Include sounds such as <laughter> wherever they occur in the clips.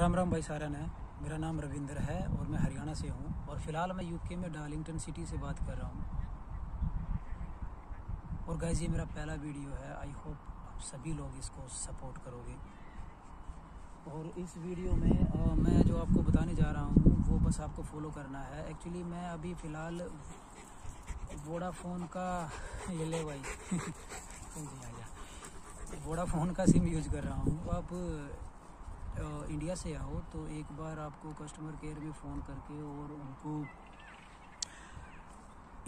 राम राम भाई सारन है। मेरा नाम रविंदर है और मैं हरियाणा से हूँ और फ़िलहाल मैं यूके में डार्लिंगटन सिटी से बात कर रहा हूँ। और गाइज़ ये मेरा पहला वीडियो है। आई होप आप सभी लोग इसको सपोर्ट करोगे। और इस वीडियो में आ, मैं जो आपको बताने जा रहा हूँ वो बस आपको फॉलो करना है। एक्चुअली मैं अभी फ़िलहाल वोडाफोन का ये ले भाई। <laughs> वोडाफोन का सिम यूज़ कर रहा हूँ। आप इंडिया से आओ तो एक बार आपको कस्टमर केयर में फ़ोन करके और उनको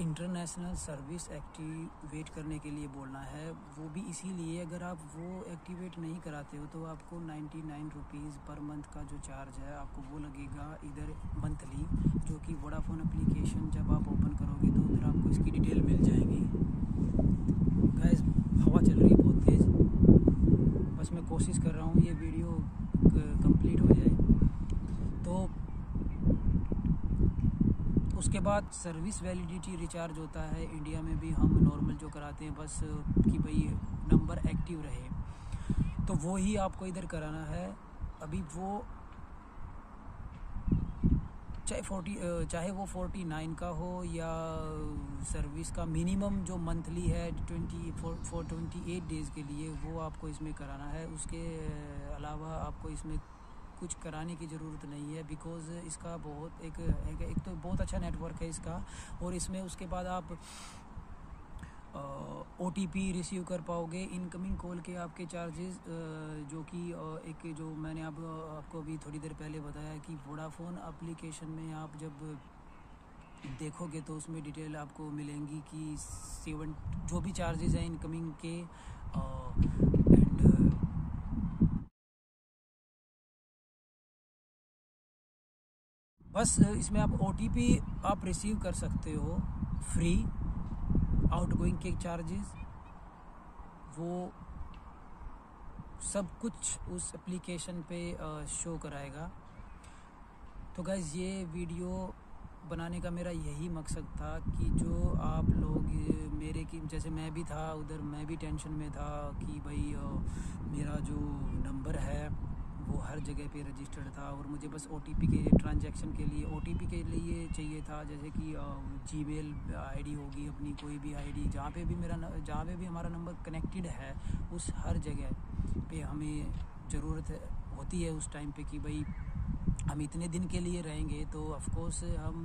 इंटरनेशनल सर्विस एक्टिवेट करने के लिए बोलना है। वो भी इसीलिए अगर आप वो एक्टिवेट नहीं कराते हो तो आपको ninety nine rupees per month का जो चार्ज है, आपको वो लगेगा इधर मंथली जो कि वोडाफोन एप्लीकेशन जब आप ओपन करोगे तो उधर आपको इसकी डिटेल मिल जाएगी। गैस हवा चल रही बहुत तेज़। बस मैं कोशिश कर रहा हूँ ये वीडियो कंप्लीट हो जाए। तो उसके बाद सर्विस वैलिडिटी रिचार्ज होता है। इंडिया में भी हम नॉर्मल जो कराते हैं, बस कि भाई नंबर एक्टिव रहे। तो वो ही आपको इधर कराना है। अभी वो चाहे फोर्टी चाहे वो फोर्टी नाइन का हो या सर्विस का मिनिमम जो मंथली है twenty four twenty eight days के लिए वो आपको इसमें कराना है। उसके अलावा आपको इसमें कुछ कराने की ज़रूरत नहीं है बिकॉज़ इसका बहुत एक एक तो बहुत अच्छा नेटवर्क है इसका और इसमें उसके बाद आप ओ टी पी रिसीव कर पाओगे इनकमिंग कॉल के आपके चार्जेस जो कि एक जो मैंने आप आपको अभी थोड़ी देर पहले बताया कि वोडाफोन एप्लीकेशन में आप जब देखोगे तो उसमें डिटेल आपको मिलेंगी कि सेवन जो भी चार्जेस हैं इनकमिंग के एंड बस, इसमें आप ओटीपी आप रिसीव कर सकते हो फ्री आउट गोइंग के चार्जेस वो सब कुछ उस एप्लीकेशन पे शो कराएगा। तो गैज़ ये वीडियो बनाने का मेरा यही मकसद था कि जो आप लोग, मेरे की, जैसे मैं भी था, उधर मैं भी टेंशन में था कि भाई मेरा जो नंबर है वो हर जगह पे रजिस्टर्ड था और मुझे बस ओटीपी के ट्रांजैक्शन के लिए ओटीपी के लिए चाहिए था। जैसे कि जी मेल आई होगी, अपनी कोई भी आईडी जहाँ पे भी मेरा जहाँ पे भी हमारा नंबर कनेक्टेड है, उस हर जगह पे हमें ज़रूरत होती है उस टाइम पे कि भाई, हम इतने दिन के लिए रहेंगे तो ऑफकोर्स हम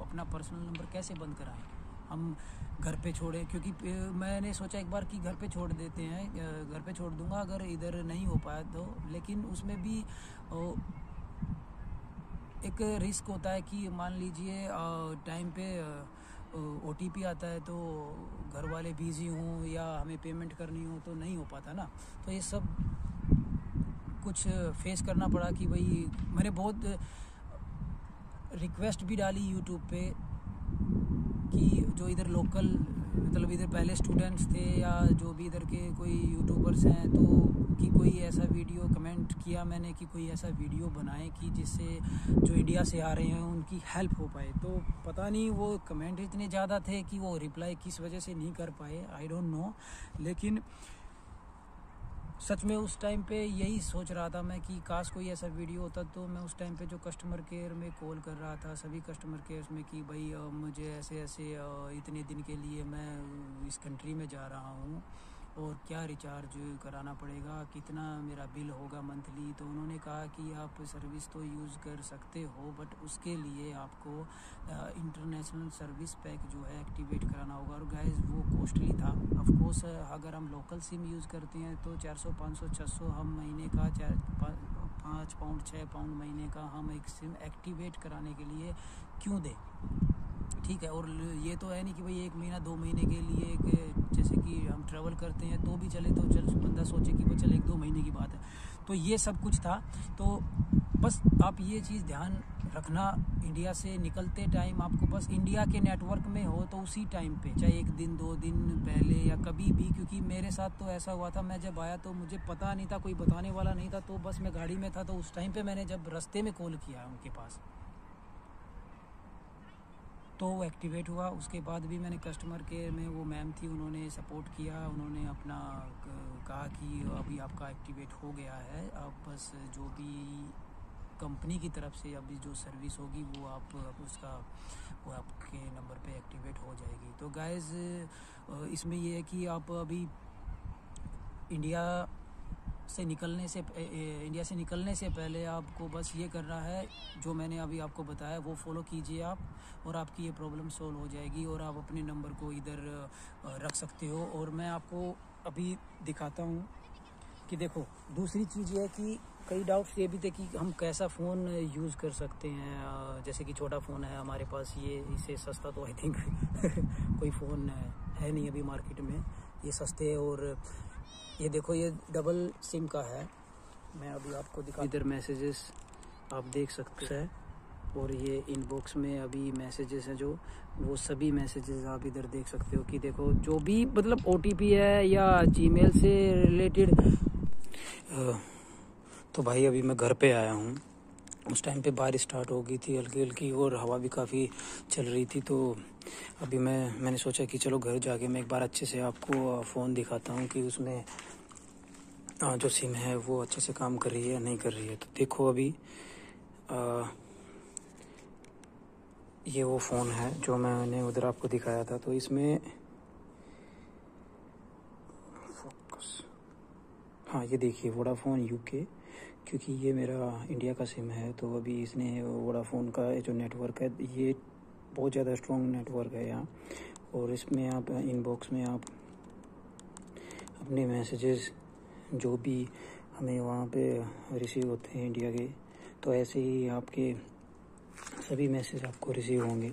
अपना पर्सनल नंबर कैसे बंद कराएँ? हम घर पे छोड़े, क्योंकि मैंने सोचा एक बार कि घर पे छोड़ देते हैं घर पे छोड़ दूँगा, अगर इधर नहीं हो पाया तो। लेकिन उसमें भी एक रिस्क होता है कि मान लीजिए टाइम पे ओटीपी आता है तो घर वाले बिज़ी हों या हमें पेमेंट करनी हो तो नहीं हो पाता ना। तो ये सब कुछ फेस करना पड़ा कि भाई, मैंने बहुत रिक्वेस्ट भी डाली यूट्यूब पे कि जो इधर लोकल मतलब इधर पहले स्टूडेंट्स थे या जो भी इधर के कोई यूट्यूबर्स हैं तो कि कोई ऐसा वीडियो कमेंट किया मैंने कि कोई ऐसा वीडियो बनाए कि जिससे जो इंडिया से आ रहे हैं, उनकी हेल्प हो पाए। तो पता नहीं वो कमेंट इतने ज़्यादा थे कि वो रिप्लाई किस वजह से नहीं कर पाए आई डोंट नो लेकिन सच में उस टाइम पे यही सोच रहा था मैं कि काश कोई ऐसा वीडियो होता तो मैं उस टाइम पे जो कस्टमर केयर में कॉल कर रहा था, सभी कस्टमर केयर में कि भाई मुझे ऐसे ऐसे इतने दिन के लिए मैं इस कंट्री में जा रहा हूँ। और क्या रिचार्ज कराना पड़ेगा? कितना मेरा बिल होगा मंथली तो उन्होंने कहा कि आप सर्विस तो यूज़ कर सकते हो बट उसके लिए आपको इंटरनेशनल सर्विस पैक जो है एक्टिवेट कराना होगा। और गैस वो कॉस्टली था। ऑफ़ कोर्स अगर हम लोकल सिम यूज़ करते हैं तो 400 500 600 हम महीने का, चार, पाँच पाउंड छः पाउंड महीने का हम एक सिम एक्टिवेट कराने के लिए क्यों दें? ठीक है, और ये तो है नहीं कि भाई एक महीना, दो महीने के लिए एक, जैसे कि हम ट्रैवल करते हैं तो भी चले तो चल, बंदा सोचे कि वो चले, एक दो महीने की बात है। तो ये सब कुछ था। तो बस आप ये चीज़ ध्यान रखना इंडिया से निकलते टाइम आपको बस इंडिया के नेटवर्क में हो तो उसी टाइम पे, चाहे एक दिन, दो दिन पहले या कभी भी, क्योंकि मेरे साथ तो ऐसा हुआ था, मैं जब आया तो मुझे पता नहीं था, कोई बताने वाला नहीं था तो बस मैं गाड़ी में था तो उस टाइम पे मैंने जब रास्ते में कॉल किया उनके पास। तो वो एक्टिवेट हुआ। उसके बाद भी मैंने कस्टमर केयर में वो मैम थी, उन्होंने सपोर्ट किया, उन्होंने अपना कहा कि अभी आपका एक्टिवेट हो गया है। अब बस जो भी कंपनी की तरफ़ से अभी जो सर्विस होगी, वो आप उसका, वो आपके नंबर पे एक्टिवेट हो जाएगी। तो गाइस इसमें ये है कि आप अभी इंडिया से निकलने से इंडिया से निकलने से पहले आपको बस ये करना है, जो मैंने अभी आपको बताया, वो फॉलो कीजिए आप, और आपकी ये प्रॉब्लम सॉल्व हो जाएगी, और आप अपने नंबर को इधर रख सकते हो। और मैं आपको अभी दिखाता हूँ कि देखो, दूसरी चीज़ ये है कि कई डाउट्स ये भी थे कि हम कैसा फ़ोन यूज़ कर सकते हैं। जैसे कि छोटा फ़ोन है, हमारे पास ये, इसे सस्ता तो आई थिंक <laughs> कोई फ़ोन है नहीं अभी मार्केट में, ये सस्ते और ये देखो, ये डबल सिम का है। मैं अभी आपको दिखा इधर मैसेजेस आप देख सकते हैं। और ये इनबॉक्स में अभी मैसेजेस हैं जो, वो सभी मैसेजेस आप इधर देख सकते हो कि देखो, जो भी मतलब ओटीपी है या जीमेल से रिलेटेड तो भाई अभी मैं घर पे आया हूँ। उस टाइम पे बारिश स्टार्ट हो गई थी हल्की हल्की और हवा भी काफ़ी चल रही थी तो अभी मैं मैंने सोचा कि चलो घर जाके मैं एक बार अच्छे से आपको फ़ोन दिखाता हूँ कि उसमें जो सिम है वो अच्छे से काम कर रही है नहीं कर रही है। तो देखो अभी आ, ये वो फ़ोन है जो मैंने उधर आपको दिखाया था तो इसमें हाँ ये देखिए वोडाफोन यूके क्योंकि ये मेरा इंडिया का सिम है तो अभी इसने वोडाफोन का जो नेटवर्क है, ये बहुत ज़्यादा स्ट्रॉन्ग नेटवर्क है यहाँ। और इसमें आप इनबॉक्स में आप अपने मैसेजेस जो भी हमें वहाँ पे रिसीव होते हैं इंडिया के तो ऐसे ही आपके सभी मैसेज आपको रिसीव होंगे।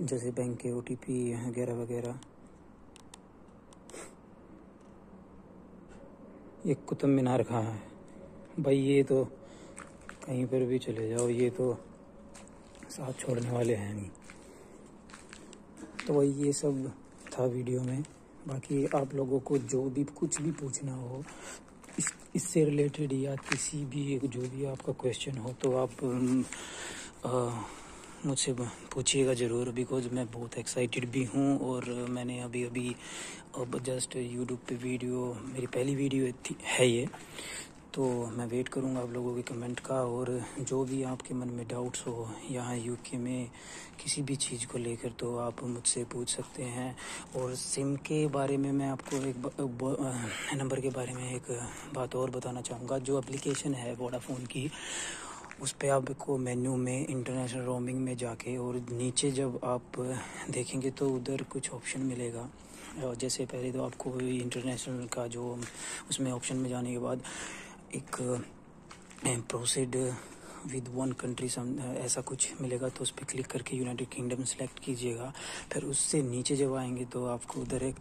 जैसे बैंक के ओटीपी वगैरह वगैरह ये कुतुब मीनार कहाँ है? भाई, ये तो कहीं पर भी चले जाओ, ये तो साथ छोड़ने वाले हैं नहीं। तो भाई, ये सब था वीडियो में। बाकी आप लोगों को जो भी, कुछ भी पूछना हो, इस, इससे रिलेटेड या किसी भी जो भी आपका क्वेश्चन हो तो आप मुझसे पूछिएगा ज़रूर बिकॉज़ मैं बहुत एक्साइटेड भी हूँ और मैंने अभी अभी अब जस्ट यूट्यूब पे वीडियो मेरी पहली वीडियो है ये। तो मैं वेट करूँगा आप लोगों के कमेंट का और जो भी आपके मन में डाउट्स हो यहाँ यूके में किसी भी चीज़ को लेकर तो आप मुझसे पूछ सकते हैं। और सिम के बारे में मैं आपको एक नंबर के बारे में एक बात और बताना चाहूँगा। जो एप्लीकेशन है वोडाफोन की उस पर आपको मेन्यू में इंटरनेशनल रोमिंग में जाके और नीचे जब आप देखेंगे तो उधर कुछ ऑप्शन मिलेगा। जैसे पहले तो आपको इंटरनेशनल का जो उसमें ऑप्शन में जाने के बाद एक proceed with one country some, ऐसा कुछ मिलेगा तो उस पर क्लिक करके यूनाइटेड किंगडम सेलेक्ट कीजिएगा। फिर उससे नीचे जब आएँगे तो आपको उधर एक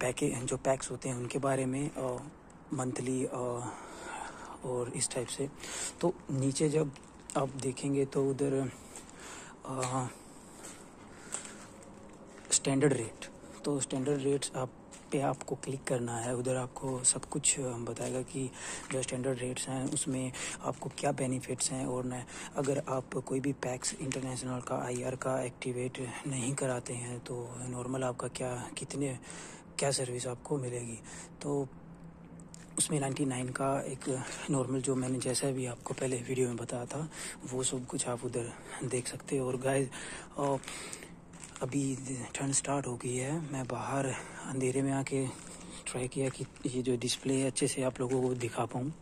पैकेज जो पैक्स होते हैं उनके बारे में मंथली और इस टाइप से। तो नीचे जब आप देखेंगे तो उधर स्टैंडर्ड रेट तो स्टैंडर्ड रेट्स आप पे आपको क्लिक करना है। उधर आपको सब कुछ बताएगा कि जो स्टैंडर्ड रेट्स हैं, उसमें आपको क्या बेनिफिट्स हैं और न, अगर आप कोई भी पैक्स इंटरनेशनल का आईआर का एक्टिवेट नहीं कराते हैं तो नॉर्मल आपका क्या, कितने, क्या सर्विस आपको मिलेगी? तो उसमें 99 का एक नॉर्मल जो मैंने जैसा भी आपको पहले वीडियो में बताया था, वो सब कुछ आप उधर देख सकते हो। और गाय अभी ठंड स्टार्ट हो गई है। मैं बाहर अंधेरे में आके ट्राई किया कि ये जो डिस्प्ले है, अच्छे से आप लोगों को दिखा पाऊँ।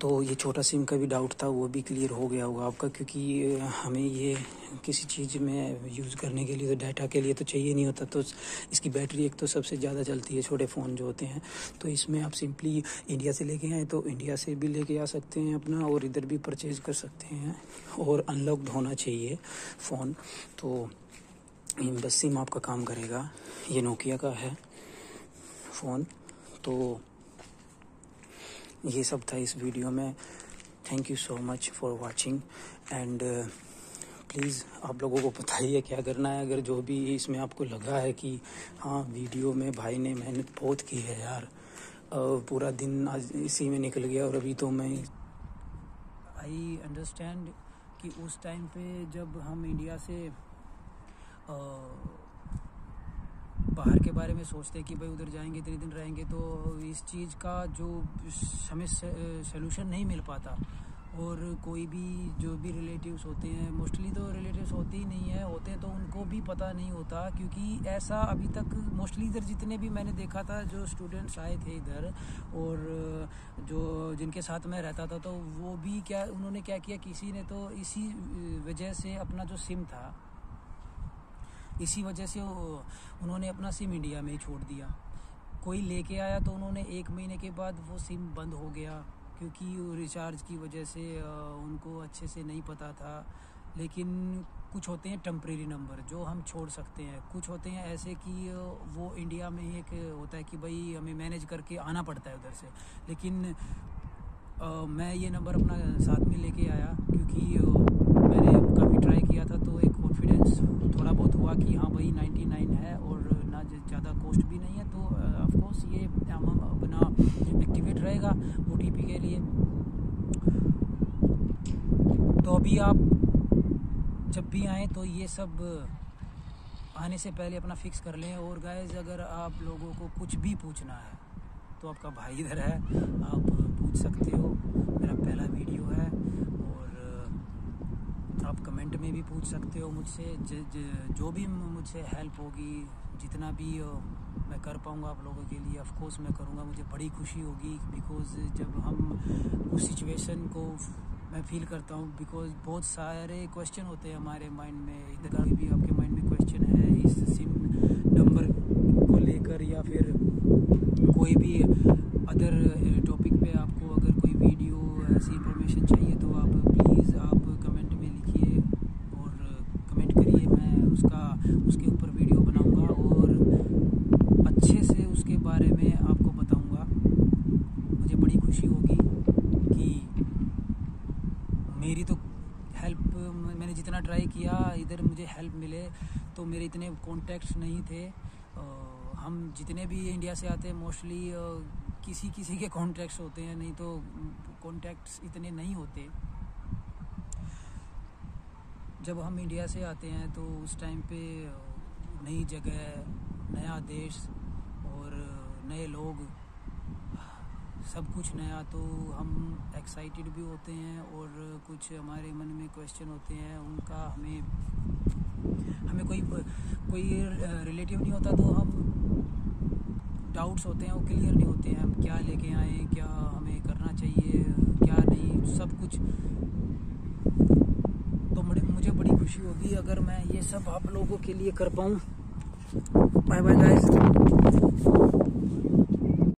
तो ये छोटा सिम का भी डाउट था, वो भी क्लियर हो गया होगा आपका, क्योंकि हमें ये किसी चीज़ में यूज़ करने के लिए तो डाटा के लिए तो चाहिए नहीं होता। तो इसकी बैटरी एक तो सबसे ज़्यादा चलती है, छोटे फ़ोन जो होते हैं। तो इसमें आप सिंपली इंडिया से लेके आए तो इंडिया से भी लेके आ सकते हैं अपना, और इधर भी परचेज़ कर सकते हैं। और अनलॉक्ड होना चाहिए फ़ोन। तो बस सिम आपका काम करेगा। ये नोकिया का है फ़ोन। तो ये सब था इस वीडियो में। Thank you so much for watching and please आप लोगों को बताइए क्या करना है, अगर जो भी इसमें आपको लगा है कि हाँ वीडियो में भाई ने मेहनत बहुत की है यार पूरा दिन आज इसी में निकल गया और अभी तो मैं आई अंडरस्टैंड कि उस टाइम पे जब हम इंडिया से बाहर के बारे में सोचते हैं कि भाई उधर जाएँगे, इतने दिन रहेंगे तो इस चीज़ का जो हमें सोल्यूशन नहीं मिल पाता। और कोई भी जो भी रिलेटिव्स होते हैं मोस्टली तो रिलेटिव्स होते ही नहीं है, होते तो उनको भी पता नहीं होता क्योंकि ऐसा अभी तक मोस्टली इधर जितने भी मैंने देखा था जो स्टूडेंट्स आए थे इधर और जो जिनके साथ मैं रहता था तो वो भी क्या उन्होंने क्या किया, किसी ने तो इसी वजह से अपना जो सिम था, इसी वजह से उन्होंने अपना सिम इंडिया में ही छोड़ दिया। कोई लेके आया तो उन्होंने एक महीने के बाद वो सिम बंद हो गया। क्योंकि रिचार्ज की वजह से उनको अच्छे से नहीं पता था। लेकिन कुछ होते हैं टम्प्रेरी नंबर जो हम छोड़ सकते हैं। कुछ होते हैं ऐसे कि वो इंडिया में एक होता है कि भाई हमें मैनेज करके आना पड़ता है उधर से। लेकिन आ, मैं ये नंबर अपना साथ में लेके आया क्योंकि मैंने काफ़ी ट्राई किया था तो एक कॉन्फिडेंस थोड़ा बहुत हुआ कि हाँ भाई 99 है और ना ज़्यादा कॉस्ट भी नहीं है तो ऑफकोर्स ये अपना एक्टिवेट रहेगा ओ के लिए। तो अभी आप जब भी आए तो ये सब आने से पहले अपना फिक्स कर लें। और गाइज़ अगर आप लोगों को कुछ भी पूछना है तो आपका भाई इधर है। आप पूछ सकते हो। मेरा पहला वीडियो है। कमेंट में भी पूछ सकते हो मुझसे। जो भी मुझसे हेल्प होगी, जितना भी मैं कर पाऊँगा आप लोगों के लिए ऑफ़ कोर्स मैं करूँगा। मुझे बड़ी खुशी होगी बिकॉज़ जब हम उस सिचुएशन को मैं फील करता हूँ बिकॉज़ बहुत सारे क्वेश्चन होते हैं हमारे माइंड में। इधर भी आपके माइंड में क्वेश्चन है, इस सिम नंबर को लेकर या फिर कोई भी अदर टॉपिक पे आपको अगर कोई वीडियो ऐसी इंफॉर्मेशन चाहिए तो आप प्लीज़ आप कमेंट में लिखिए और कमेंट करिए मैं उसका उसके ऊपर वीडियो बनाऊँगा और अच्छे से उसके बारे में आपको बताऊँगा मुझे बड़ी खुशी होगी कि मेरी तो हेल्प मैंने जितना ट्राई किया इधर मुझे हेल्प मिले तो मेरे इतने कॉन्टैक्ट्स नहीं थे। हम जितने भी इंडिया से आते हैं मोस्टली किसी किसी के कॉन्टैक्ट्स होते हैं, नहीं तो कॉन्टैक्ट्स इतने नहीं होते। जब हम इंडिया से आते हैं तो उस टाइम पे नई जगह, नया देश और नए लोग, सब कुछ नया तो हम एक्साइटेड भी होते हैं और कुछ हमारे मन में क्वेश्चन होते हैं। उनका हमें हमें कोई कोई रिलेटिव नहीं होता तो हम डाउट्स होते हैं, वो क्लियर नहीं होते हैं। हम क्या लेके आए, क्या हमें करना चाहिए, क्या नहीं, सब कुछ। तो मुझे बड़ी खुशी होगी अगर मैं ये सब आप लोगों के लिए कर पाऊँ। Bye bye guys